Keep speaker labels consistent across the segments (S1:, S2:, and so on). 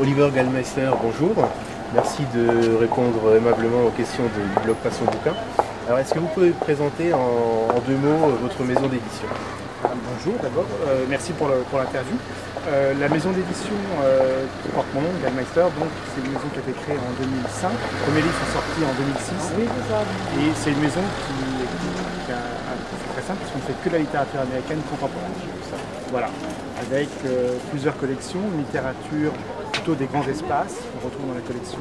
S1: Oliver Gallmeister, bonjour. Merci de répondre aimablement aux questions du blog Passion Bouquin. Alors, est-ce que vous pouvez présenter en, deux mots votre maison d'édition?
S2: Bonjour d'abord, euh, merci pour l'interview. Euh, la maison d'édition euh, qui porte mon nom, Gallmeister, donc c'est une maison qui a été créée en 2005. Les premiers livres sont sortis en 2006. Et c'est une maison qui, qui a un profil très simple puisqu'on ne fait que la littérature américaine contemporaine. Voilà, avec plusieurs collections, une littérature plutôt des grands espaces. On retrouve dans la collection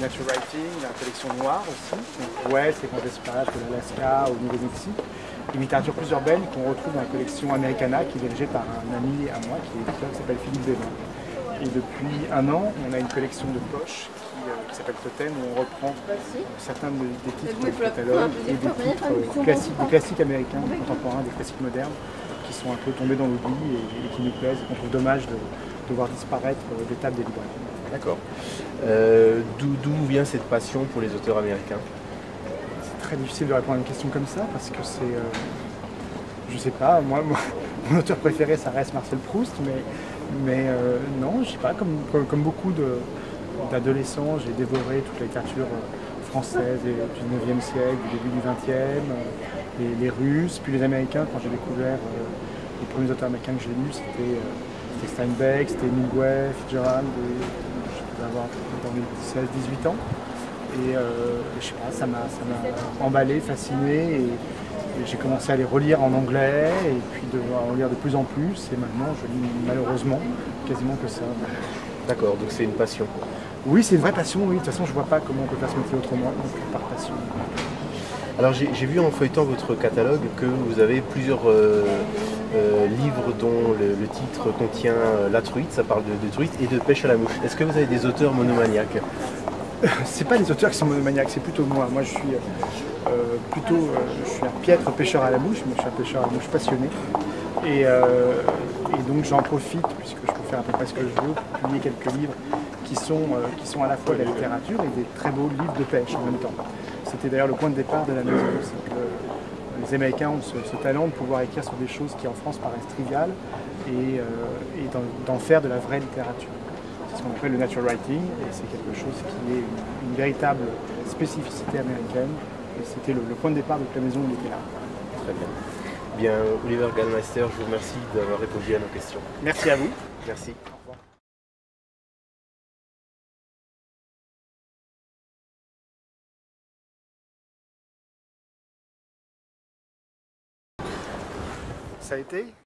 S2: Nature Writing, la collection noire aussi, donc ouest, les grands espaces de l'Alaska au Nouveau-Mexique. Une littérature plus urbaine qu'on retrouve dans la collection Americana qui est dirigée par un ami à moi qui est éditeur qui s'appelle Philippe Bénin. Et depuis un an, on a une collection de poches qui, euh, s'appelle Totem où on reprend certains des titres du catalogue et des titres classiques, des classiques américains contemporains, des classiques modernes qui sont un peu tombés dans l'oubli et, qui nous plaisent et qu'on trouve dommage de, de voir disparaître euh, des tables des librairies.
S1: D'accord. Euh, d'où vient cette passion pour les auteurs américains?
S2: C'est très difficile de répondre à une question comme ça parce que c'est. Euh, je sais pas, moi, mon auteur préféré ça reste Marcel Proust, mais, mais euh, non, je sais pas, comme, comme, beaucoup d'adolescents, j'ai dévoré toute la littérature française du 9e siècle, du début du 20e, les, Russes, puis les Américains, quand j'ai découvert les premiers auteurs américains que j'ai lus, c'était Steinbeck, c'était Hemingway, Fitzgerald, d'avoir dans mes 16-18 ans. Et euh, je sais pas, ça m'a emballé, fasciné. Et, j'ai commencé à les relire en anglais et puis de en lire de plus en plus. Et maintenant, je lis malheureusement quasiment que ça.
S1: D'accord, donc c'est une passion.
S2: Oui, c'est une vraie passion, oui. De toute façon, je vois pas comment on peut faire ce métier autrement, donc par passion.
S1: Alors j'ai vu en feuilletant votre catalogue que vous avez plusieurs euh, euh, livres dont le, titre contient euh, la truite, ça parle de, truite et de pêche à la mouche. Est-ce que vous avez des auteurs monomaniaques?
S2: C'est pas les auteurs qui sont monomaniaques, c'est plutôt moi. Moi je suis plutôt je suis un piètre pêcheur à la mouche, mais je suis un pêcheur à la mouche passionné. Et, donc j'en profite, puisque je peux faire à peu près ce que je veux, pour publier quelques livres qui sont, qui sont à la fois de la littérature et des très beaux livres de pêche en même temps. C'était d'ailleurs le point de départ de la maison les Américains ont ce, talent de pouvoir écrire sur des choses qui en France paraissent triviales et, euh, d'en faire de la vraie littérature. C'est ce qu'on appelle le natural writing et c'est quelque chose qui est une, véritable spécificité américaine et c'était le, point de départ de la maison où était là.
S1: Très bien. Bien, Oliver Gallmeister, je vous remercie d'avoir répondu à nos questions.
S2: Merci à vous.
S1: Merci.
S2: Ça